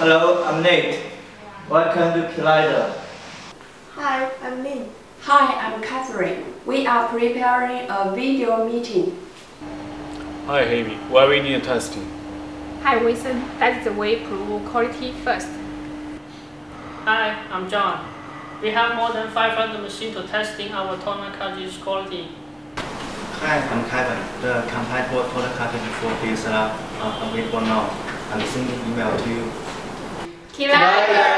Hello, I'm Nate. Welcome to Kilider. Hi, I'm Lin. Hi, I'm Catherine. We are preparing a video meeting. Hi, Amy. Why we need testing? Hi, Wilson. That's the way prove quality first. Hi, I'm John. We have more than 500 machines to testing our toner cartridge quality. Hi, I'm Kevin. The compatible toner cartridge for is uh, available now. I'm sending email to you. Que vai...